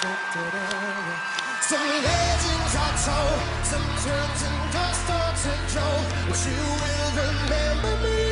Some legends are told, some turns and dust are told, But you will remember me.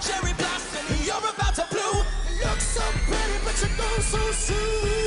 cherry blossom. You're about to bloom. Look so pretty, but you go so soon.